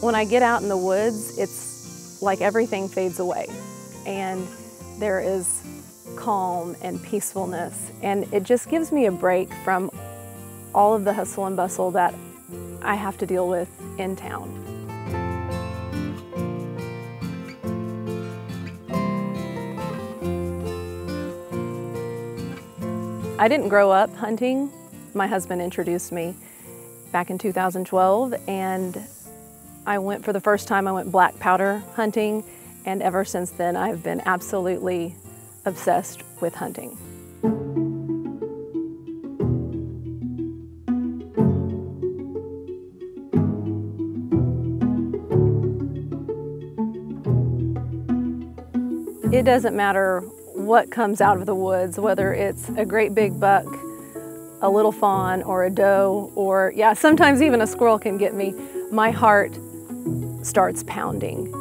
When I get out in the woods, it's like everything fades away and there is calm and peacefulness and it just gives me a break from all of the hustle and bustle that I have to deal with in town. I didn't grow up hunting. My husband introduced me back in 2012 and I went for the first time, I went black powder hunting, and ever since then I've been absolutely obsessed with hunting. It doesn't matter what comes out of the woods, whether it's a great big buck, a little fawn, or a doe, or yeah, sometimes even a squirrel can get me. My heart starts pounding.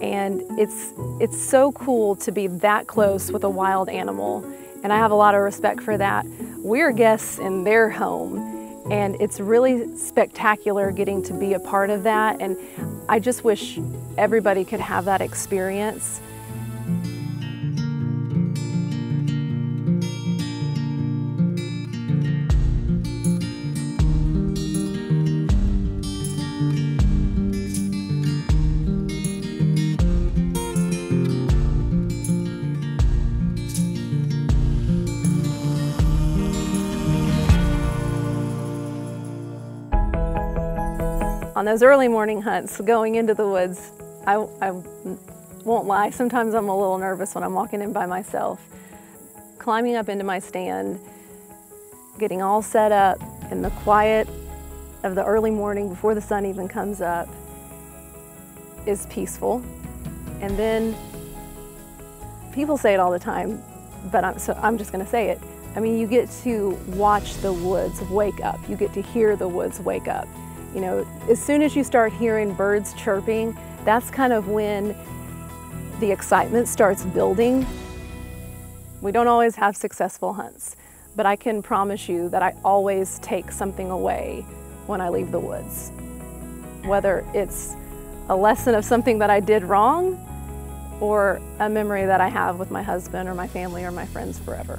And it's, it's so cool to be that close with a wild animal. And I have a lot of respect for that. We're guests in their home. And it's really spectacular getting to be a part of that. And I just wish everybody could have that experience. On those early morning hunts, going into the woods, I, I, won't lie, sometimes I'm a little nervous when I'm walking in by myself. Climbing up into my stand, getting all set up in the quiet of the early morning before the sun even comes up is peaceful. And then people say it all the time, but I'm, so I'm just gonna say it. I mean, you get to watch the woods wake up. You get to hear the woods wake up. You know, as soon as you start hearing birds chirping, that's kind of when the excitement starts building. We don't always have successful hunts, but I can promise you that I always take something away when I leave the woods. Whether it's a lesson of something that I did wrong or a memory that I have with my husband or my family or my friends forever.